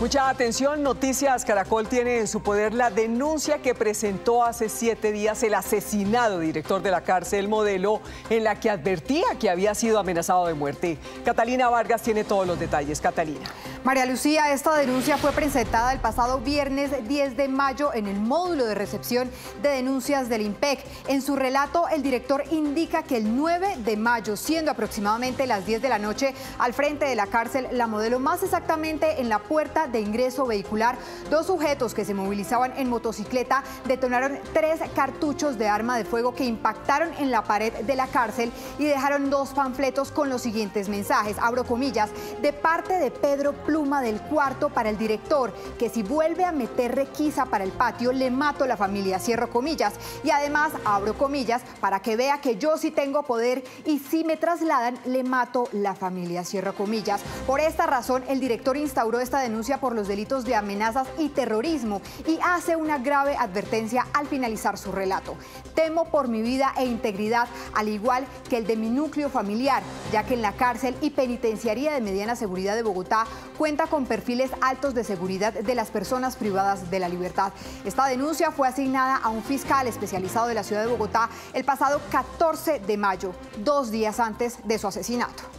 Mucha atención, Noticias Caracol tiene en su poder la denuncia que presentó hace siete días el asesinado director de la cárcel modelo en la que advertía que había sido amenazado de muerte. Catalina Vargas tiene todos los detalles. Catalina. María Lucía, esta denuncia fue presentada el pasado viernes 10 de mayo en el módulo de recepción de denuncias del IMPEC. En su relato, el director indica que el 9 de mayo, siendo aproximadamente las 10 de la noche, al frente de la cárcel La Modelo, más exactamente en la puerta de ingreso vehicular, dos sujetos que se movilizaban en motocicleta detonaron tres cartuchos de arma de fuego que impactaron en la pared de la cárcel y dejaron dos panfletos con los siguientes mensajes, abro comillas, de parte de Pedro pluma del cuarto para el director, que si vuelve a meter requisa para el patio, le mato la familia, cierro comillas. Y además, abro comillas, para que vea que yo sí tengo poder y si me trasladan, le mato la familia, cierro comillas. Por esta razón, el director instauró esta denuncia por los delitos de amenazas y terrorismo y hace una grave advertencia al finalizar su relato. Temo por mi vida e integridad, al igual que el de mi núcleo familiar, ya que en la cárcel y penitenciaría de mediana seguridad de Bogotá cuenta con perfiles altos de seguridad de las personas privadas de la libertad. Esta denuncia fue asignada a un fiscal especializado de la ciudad de Bogotá el pasado 14 de mayo, dos días antes de su asesinato.